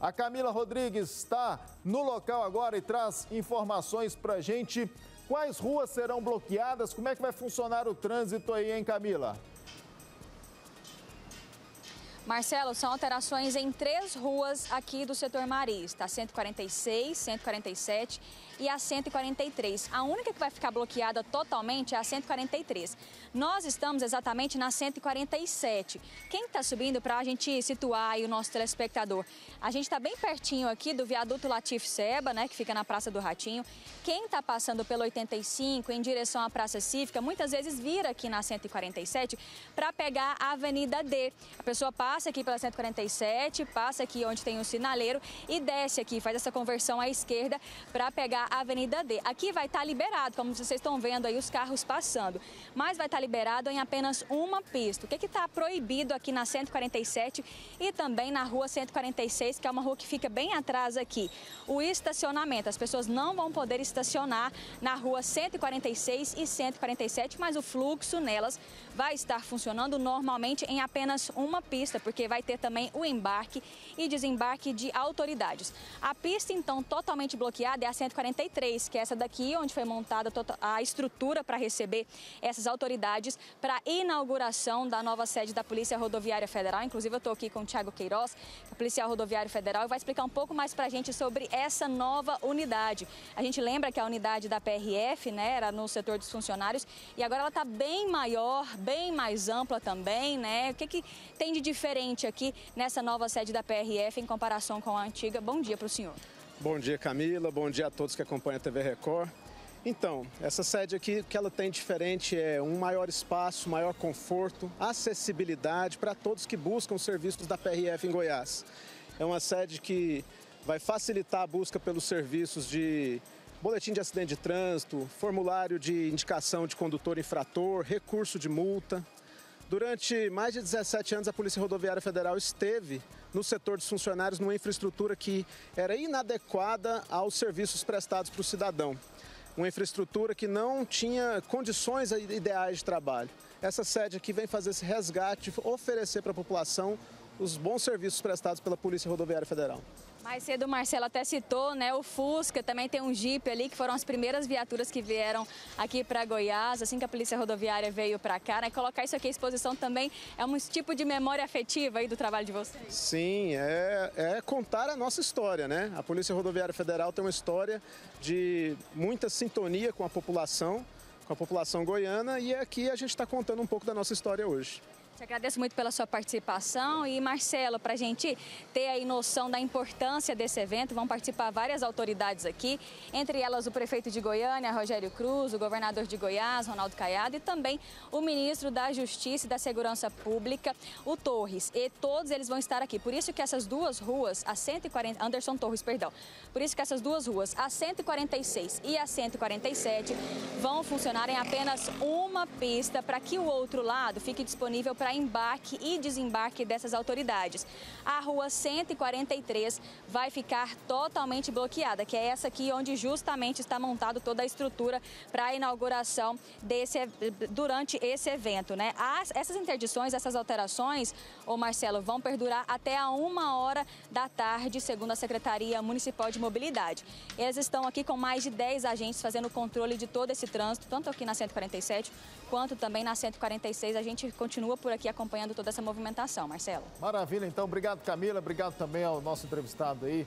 A Camila Rodrigues está no local agora e traz informações para gente. Quais ruas serão bloqueadas? Como é que vai funcionar o trânsito aí, hein, Camila? Marcelo, são alterações em três ruas aqui do setor Marista, a 146, 147 e a 143. A única que vai ficar bloqueada totalmente é a 143. Nós estamos exatamente na 147. Quem está subindo para a gente situar aí o nosso telespectador? A gente está bem pertinho aqui do viaduto Latif Seba, né, que fica na Praça do Ratinho. Quem está passando pelo 85 em direção à Praça Cívica, muitas vezes vira aqui na 147 para pegar a Avenida D. A pessoa passa passa aqui pela 147, passa aqui onde tem o sinaleiro e desce aqui, faz essa conversão à esquerda para pegar a Avenida D. Aqui vai estar tá liberado, como vocês estão vendo aí os carros passando, mas vai estar tá liberado em apenas uma pista. O que está proibido aqui na 147 e também na rua 146, que é uma rua que fica bem atrás aqui? O estacionamento. As pessoas não vão poder estacionar na rua 146 e 147, mas o fluxo nelas vai estar funcionando normalmente em apenas uma pista porque vai ter também o embarque e desembarque de autoridades. A pista, então, totalmente bloqueada é a 143, que é essa daqui, onde foi montada a estrutura para receber essas autoridades para a inauguração da nova sede da Polícia Rodoviária Federal. Inclusive, eu estou aqui com o Tiago Queiroz, policial rodoviário federal, e vai explicar um pouco mais para a gente sobre essa nova unidade. A gente lembra que a unidade da PRF né, era no setor dos funcionários e agora ela está bem maior, bem mais ampla também, né? O que, que tem de diferente? Diferente aqui nessa nova sede da PRF em comparação com a antiga. Bom dia para o senhor. Bom dia, Camila. Bom dia a todos que acompanham a TV Record. Então, essa sede aqui, o que ela tem diferente é um maior espaço, maior conforto, acessibilidade para todos que buscam os serviços da PRF em Goiás. É uma sede que vai facilitar a busca pelos serviços de boletim de acidente de trânsito, formulário de indicação de condutor infrator, recurso de multa, Durante mais de 17 anos, a Polícia Rodoviária Federal esteve no setor dos funcionários numa infraestrutura que era inadequada aos serviços prestados para o cidadão. Uma infraestrutura que não tinha condições ideais de trabalho. Essa sede aqui vem fazer esse resgate, oferecer para a população os bons serviços prestados pela Polícia Rodoviária Federal. Mais cedo o Marcelo até citou, né, o Fusca, também tem um Jeep ali, que foram as primeiras viaturas que vieram aqui para Goiás, assim que a Polícia Rodoviária veio para cá, né? Colocar isso aqui à exposição também é um tipo de memória afetiva aí do trabalho de vocês? Sim, é, é contar a nossa história, né? A Polícia Rodoviária Federal tem uma história de muita sintonia com a população, com a população goiana, e aqui a gente está contando um pouco da nossa história hoje. Te agradeço muito pela sua participação e Marcelo, para a gente ter aí noção da importância desse evento, vão participar várias autoridades aqui, entre elas o prefeito de Goiânia, Rogério Cruz, o governador de Goiás, Ronaldo Caiado e também o ministro da Justiça e da Segurança Pública, o Torres. E todos eles vão estar aqui. Por isso que essas duas ruas, a 140, Anderson Torres, perdão. Por isso que essas duas ruas, a 146 e a 147, vão funcionar em apenas uma pista para que o outro lado fique disponível para para embarque e desembarque dessas autoridades. A rua 143 vai ficar totalmente bloqueada, que é essa aqui onde justamente está montado toda a estrutura para a inauguração desse durante esse evento, né? As, essas interdições, essas alterações, o Marcelo, vão perdurar até a uma hora da tarde, segundo a Secretaria Municipal de Mobilidade. Eles estão aqui com mais de 10 agentes fazendo o controle de todo esse trânsito, tanto aqui na 147 quanto também na 146. A gente continua por aqui aqui acompanhando toda essa movimentação. Marcelo. Maravilha, então. Obrigado, Camila. Obrigado também ao nosso entrevistado aí.